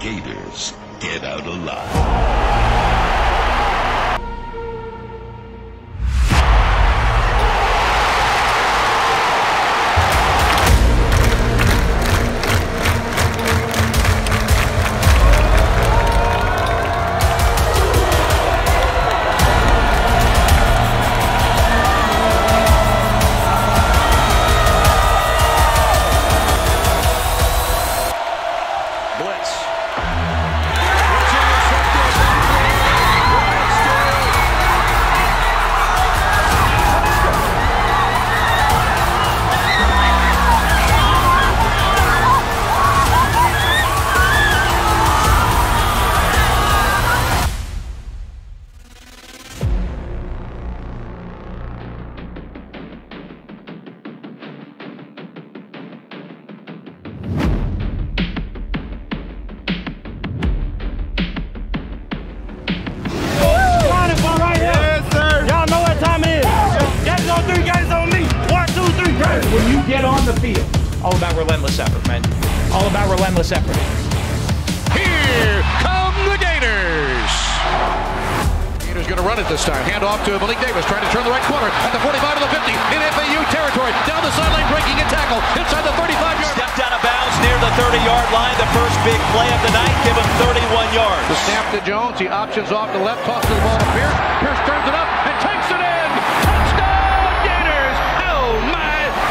Gators get out alive. When you get on the field, all about relentless effort, man. All about relentless effort. Here come the Gators. Gators going to run it this time. Hand off to Malik Davis, trying to turn the right corner at the 45 to the 50 in FAU territory. Down the sideline, breaking a tackle inside the 35 yard. Stepped out of bounds near the 30-yard line. The first big play of the night. Give him 31 yards. The snap to Jones. He options off the left, tosses the ball to Pierce. Pierce turns it up and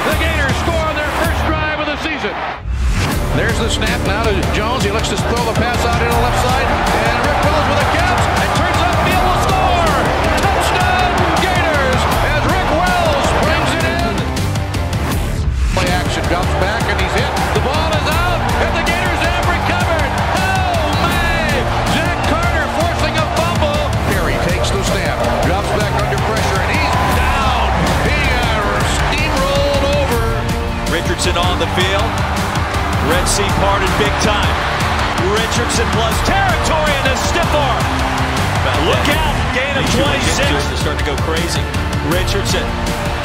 The Gators score on their first drive of the season. There's the snap now to Jones. He looks to throw the pass out into the left side, and Rick Wells with a catch and turns Richardson field. Red Sea parted big time. Richardson plus territory in the stiff arm. Look out, gain of 26. They're starting to go crazy. Richardson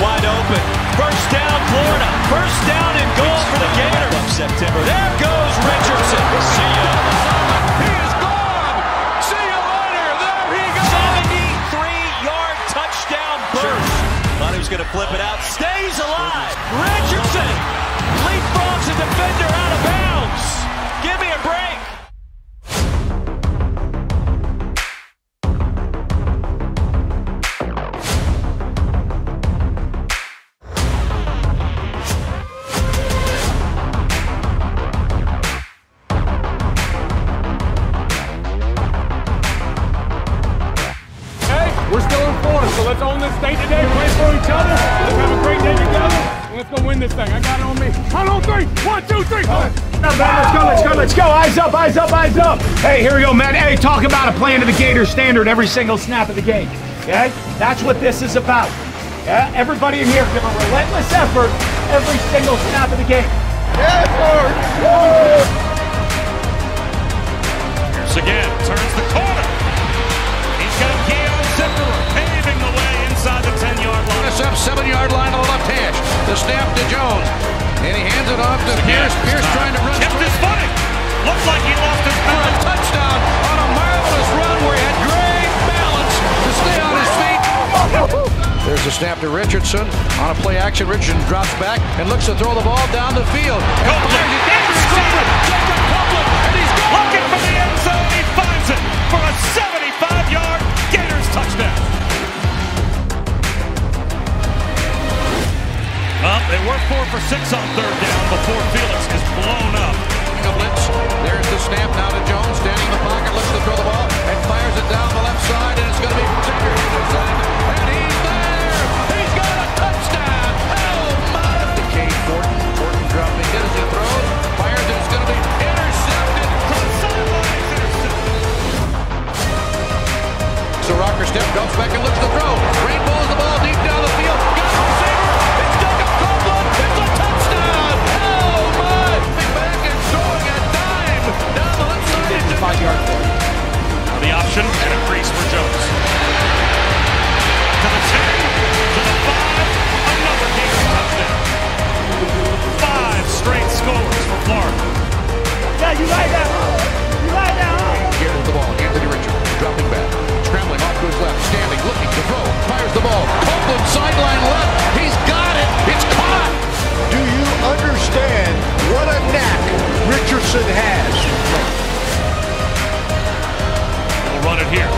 wide open. First down, Florida. First down and goal for the Gators. September. There goes Richardson. See ya. He is gone. See you later. There he goes. 73-yard touchdown burst. Thought he was going to flip it out. Stays alive. Richardson leapfrogs a defender out of bounds. Give me a break. Hey, we're still in Florida, so let's own this state today, play for each other. Let's have a great day together, let's go win this thing. I got it on me. Count on three. One, two, three. Let's go, let's go, let's go. Eyes up, eyes up, eyes up. Hey, here we go, man. Hey, talk about a plan to the Gators standard every single snap of the game. Okay? That's what this is about. Yeah? Everybody in here give a relentless effort every single snap of the game. Yes, Lord. Pierce again turns the corner. He's got Keon Zipperer paving the way inside the 10-yard line. Intercept seven yard line on the left hash. The snap to Jones. And he hands it off to Again, Pierce. Pierce time trying to run Kept his footing. Looks like he lost his for a balance. touchdown on a marvelous run where he had great balance to stay on his feet. There's a snap to Richardson on a play action. Richardson drops back and looks to throw the ball down the field. And Copeland. fires Jacob, Jacob Copeland, and he's gone. Looking for the end zone. He finds it for a 75-yard Gators touchdown. They were four for six on third down before Felix is blown up. Blitz. There's the snap now to Jones, standing in the pocket, looks to throw the ball, and fires it down the left side, and it's going to be Xzavier Henderson, and he's there. He's got a touchdown. Oh my! To Cade Fortin. Fortin dropping it as he throws, fires it. It's going to be intercepted. The. So Rocker step, jumps back and looks to throw. Rainbows Sterling off to his left. Standing, looking to throw. Fires the ball. Copeland sideline left. He's got it. It's caught. Do you understand what a knack Richardson has? We'll run it here.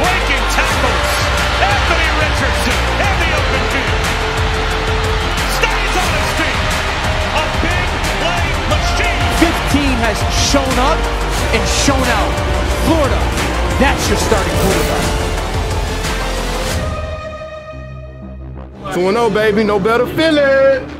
Breaking tackles. Anthony Richardson in the open field. Stays on his feet. A big play machine. 15 has shown up and shown out. Florida, that's your starting quarterback. 2 0, baby. No better feeling.